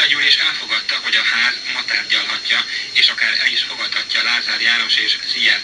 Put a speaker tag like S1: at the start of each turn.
S1: Országgyűlés elfogadta, hogy a ház ma tárgyalhatja, és akár el is fogadhatja Lázár János és Szijjártó